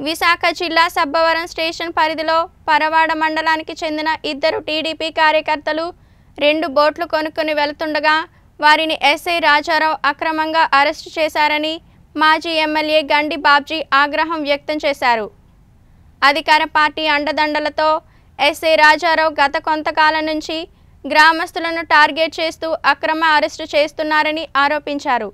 విశాఖ జిల్లా సబ్బవరం స్టేషన్ పరిధిలో పరవాడ మండలానికి చెందిన ఇద్దరు టీడీపీ కార్యకర్తలు రెండు బోట్లు కొనుక్కొని వెళుతుండగా వారిని ఎస్ఐ రాజారావు అక్రమంగా అరెస్టు చేశారని మాజీ ఎమ్మెల్యే గండి బాబ్జీ ఆగ్రహం వ్యక్తం చేశారు. అధికార పార్టీ అండదండలతో ఎస్ఐ రాజారావు గత కొంతకాలం నుంచి గ్రామస్తులను టార్గెట్ చేస్తూ అక్రమ అరెస్టు చేస్తున్నారని ఆరోపించారు.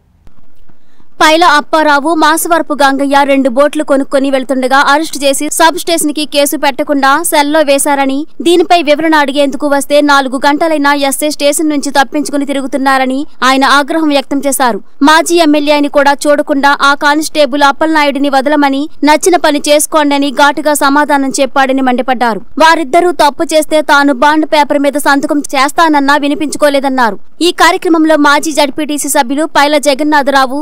పైల అప్పారావు మాసవరపు గంగయ్య రెండు బోట్లు కొనుక్కొని వెళ్తుండగా అరెస్టు చేసి సబ్ స్టేషన్కి కేసు పెట్టకుండా సెల్లో వేశారని దీనిపై వివరణ అడిగేందుకు వస్తే నాలుగు గంటలైనా ఎస్ఐ స్టేషన్ నుంచి తప్పించుకుని తిరుగుతున్నారని ఆయన ఆగ్రహం వ్యక్తం చేశారు. మాజీ ఎమ్మెల్యేని కూడా చూడకుండా ఆ కానిస్టేబుల్ అప్పలనాయుడిని వదలమని నచ్చిన పని చేసుకోండి ఘాటుగా సమాధానం చెప్పాడని మండిపడ్డారు. వారిద్దరూ తప్పు చేస్తే తాను బాండ్ పేపర్ మీద సంతకం చేస్తానన్నా వినిపించుకోలేదన్నారు. ఈ కార్యక్రమంలో మాజీ జడ్పీటీసీ సభ్యులు పైల జగన్నాథరావు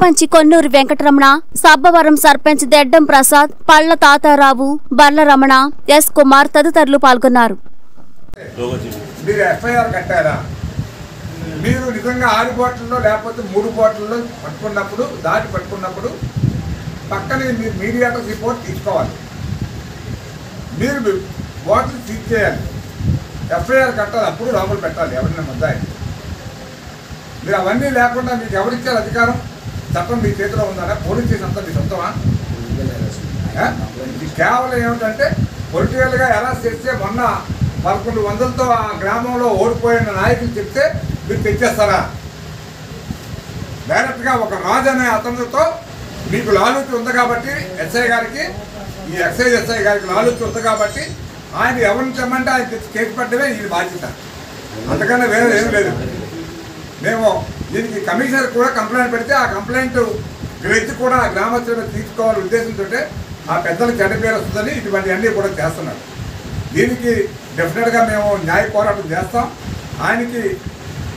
సర్పంచ్ కొన్నూరు వెంకటరమణ సబ్బవరం సర్పంచ్ దెడ్డం ప్రసాద్ పళ్ళ తాతారావు బర్ల రమణ ఎస్ కుమార్ తదితరులు పాల్గొన్నారు. మీరు ఎఫ్ఐఆర్ కట్టారా? మీరు నిజంగా ఆరు బాటిల్లో లేకపోతే మూడు బాటిల్లో పట్టుకున్నప్పుడు దాటి పట్టుకున్నప్పుడు పక్కనే మీరు మీడియాతో రిపోర్ట్ తీసుకోవాలి. మీరు బాటిల్ సీజ్ చేయాలి. ఎఫ్ఐఆర్ కట్టాలి అప్పుడు లోపల పెట్టాలి ఎవరిని ముద్దాయి మీరు అవన్నీ లేకుండా మీకు ఎవరిచ్చారు అధికారం? చట్టం మీ చేతిలో ఉందా పోలీస్ స్టేషన్ అంతా మీ సొంతమా? ఇది కేవలం ఏమిటంటే పొలిటికల్గా ఎలా చేస్తే మొన్న పదకొండు వందలతో ఆ గ్రామంలో ఓడిపోయిన నాయకులు చెప్తే మీరు తెచ్చేస్తారా? డైరెక్ట్గా ఒక రాజు అనే అతనితో మీకు లాలూచి ఉంది కాబట్టి ఎస్ఐ గారికి ఈ ఎక్సైజ్ ఎస్ఐ గారికి లాలూచి ఉంది కాబట్టి ఆయన ఎవరిని తెమ్మంటే ఆయన తెచ్చి కేసు పెట్టడమే ఇది బాధ్యత. అంతకన్నా వేరే ఏం లేదు. మేము దీనికి కమిషనర్ కూడా కంప్లైంట్ పెడితే ఆ కంప్లైంట్ వ్యక్తి కూడా ఆ గ్రామస్తుల మీద తీసుకోవాలని ఉద్దేశంతో ఆ పెద్దలకు చెడ్డ పేరు వస్తుందని ఇటువంటివన్నీ కూడా చేస్తున్నారు. దీనికి డెఫినెట్గా మేము న్యాయ పోరాటం చేస్తాం. ఆయనకి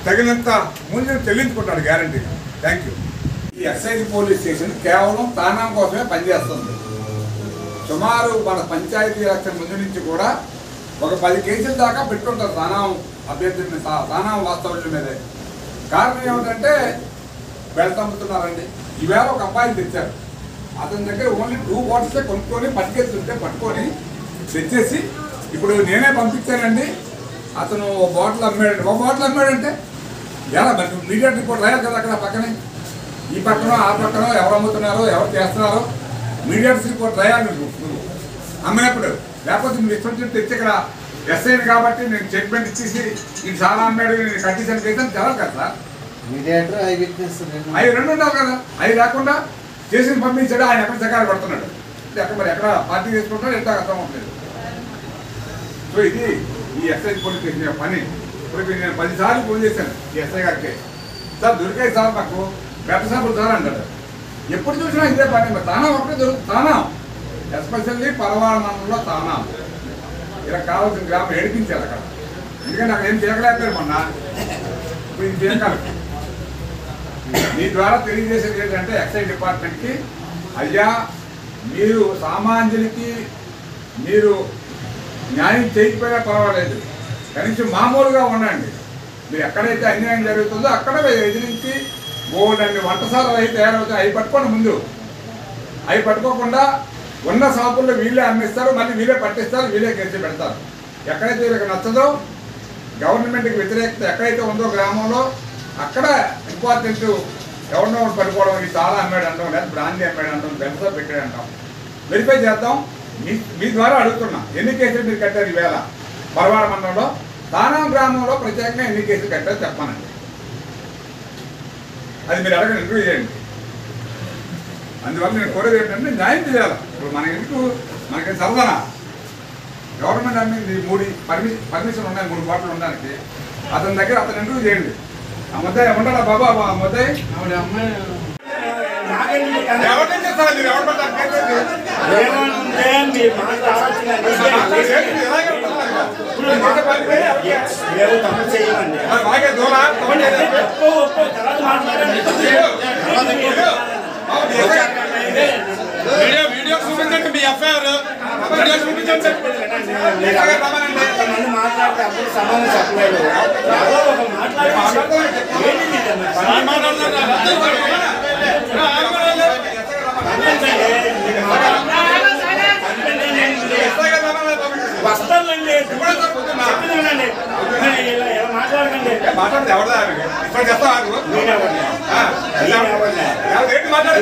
తగినంత మూల్యం చెల్లించుకుంటాడు గ్యారంటీగా. Thank you. ఈ ఎక్సైజ్ పోలీస్ స్టేషన్ కేవలం తానం కోసమే పనిచేస్తుంది. సుమారు మన పంచాయతీ ఎలక్షన్ ముందు నుంచి కూడా ఒక పది కేసుల దాకా పెట్టుకుంటారు తానాం అభ్యర్థిని తా- తానాం వాస్తవుల మీదే. కారణం ఏమిటంటే వెళ్తమ్ముతున్నారండి ఈవేళ ఒక అబ్బాయిని తెచ్చారు. అతని దగ్గర ఓన్లీ టూ బాటిల్సే కొనుక్కొని పట్టుకెళ్తుంటే పట్టుకొని తెచ్చేసి ఇప్పుడు నేనే పంపించానండి. అతను ఓ బాటిల్ అమ్మాడండి. ఒక బాటిల్ అమ్మాడంటే ఎలా మరి? మీడియా రిపోర్ట్ రాయాలి కదా అక్కడ పక్కనే. ఈ పక్కన ఆ పక్కన ఎవరు అమ్ముతున్నారో ఎవరు చేస్తున్నారో మీడియా రిపోర్ట్ రాయాలి నువ్వు నువ్వు అమ్మినప్పుడు. లేకపోతే నువ్వు ఇష్టం చెప్తే తెచ్చి ఇక్కడ ఎస్ఐని కాబట్టి నేను స్టేట్మెంట్ ఇచ్చేసి నేను చాలా అమ్మాడు నేను కట్టించాను కేసు జరగదు కదా సార్. మీడియేటర్ ఐ విట్నెస్ రెండు. అవి రెండు ఉండాలి కదా. అవి లేకుండా చేసి పంపించాడు ఆయన ఎక్కడ చక్రాలు పడుతున్నాడు? ఎక్కడ మరి ఎక్కడ పార్టీ చేసుకుంటాడు ఎంత అర్థం అవ్వట్లేదు. సో ఇది ఈ ఎస్ఐ పోలీస్ స్టేషన్ పని. ఇప్పుడు నేను పదిసార్లు ఫోన్ చేశాను ఈ ఎస్ఐ గారికి. సార్ దొరికాయి సార్ నాకు గత సార్లు సార్ అంటాడు ఎప్పుడు చూసినా ఇదే పని తానా ఒకటే దొరుకుతుంది తానా? ఎస్పెషల్లీ పరవాడ మండలంలో తానా? ఇలా కావాల్సిన గ్రామం ఏడిపించాలి అక్కడ. ఎందుకంటే నాకు ఏం చేయగలేకపోయారు మొన్న. ఇప్పుడు ఇది చేయగలరు మీ ద్వారా తెలియజేసేది ఏంటంటే ఎక్సైజ్ డిపార్ట్మెంట్కి అయ్యా మీరు సామాన్యులకి మీరు న్యాయం చేయకపోయినా పర్వాలేదు. కనీసం మామూలుగా ఉండండి. మీరు ఎక్కడైతే అన్యాయం జరుగుతుందో అక్కడ ఎదిరించి బోర్డు వంటసారాలు అయితే తయారవుతాయి. అవి పట్టుకోండి ముందు. అవి పట్టుకోకుండా ఉన్న షాపుల్లో వీళ్ళే అమ్మిస్తారు మళ్ళీ వీళ్ళే పట్టిస్తారు వీళ్ళే గెలిచి పెడతారు. ఎక్కడైతే వీళ్ళకి నచ్చదో గవర్నమెంట్కి వ్యతిరేకత ఎక్కడైతే ఉందో గ్రామంలో అక్కడ ఇంపార్టెంట్ ఎవరినో ఒకటి పట్టుకోవడం ఇది చాలా అమ్మాడు అంటాం లేదా బ్రాంతి అమ్మాడు అంటాం బెల్సా పెట్టాడు అంటాం. వెరిఫై చేద్దాం. మీ మీ ద్వారా అడుగుతున్నా ఎన్ని కేసులు మీరు కట్టారు ఈవేళ? పరవాడ మండలంలో తానా గ్రామంలో ప్రత్యేకంగా ఎన్ని కేసులు కట్టారు చెప్పానండి. అది మీరు అడగండి ఇంటర్వ్యూ చేయండి. అందువల్ల నేను కోరేది ఏంటంటే న్యాయం చేయాలి ఇప్పుడు మన ఎందుకు మనకి సరదనా గవర్నమెంట్ అమ్మింది మూడు పర్మిషన్ పర్మిషన్ ఉన్నాయి మూడు బాటలు ఉండడానికి అతని దగ్గర అతను ఇంటర్వ్యూ చేయండి ఆ ముద్దాయి ఉండాలా బాబా ఆ ముద్దాయి తప్పు ఒప్పు తర్వాత మాట్లాడండి వీడియో వీడియో చూపించండి మీ ఎఫ్ఐఆర్. వీడియో చూపించండి. కొంతమంది మాట్లాడితే అప్పుడు చెప్పలేదు మాట్లాడితే ఎవరిదా ఇప్పుడు చెప్తా మాట్లాడు